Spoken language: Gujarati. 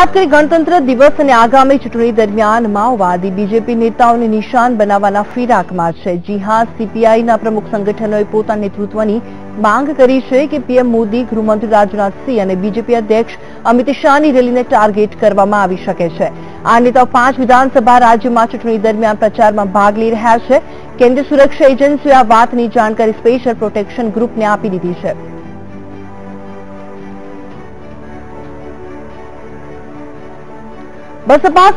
વાત કરી ગણતંત્ર દિવસ અને આગામી ચૂંટણી દરમિયાન માઓવાદી બીજેપી નેતાઓને નિશાન બનાવવાના ફિરાકમાં છે. જી હા સીપીઆઈના પ્રમુખ સંગઠનોએ પોતાના નેતૃત્વની માંગ કરી છે કે પીએમ મોદી, ગૃહમંત્રી રાજનાથસિંહ અને બીજેપી અધ્યક્ષ અમિત શાહની રેલીને ટાર્ગેટ કરવામાં આવી શકે છે. આ નેતાઓ પાંચ વિધાનસભા રાજ્યમાં ચૂંટણી દરમિયાન પ્રચારમાં ભાગ લઈ રહ્યા છે. કેન્દ્રીય સુરક્ષા એજન્સીઓએ આ વાતની જાણકારી સ્પેશિયલ પ્રોટેક્શન ગ્રુપને આપી દીધી છે. बसपा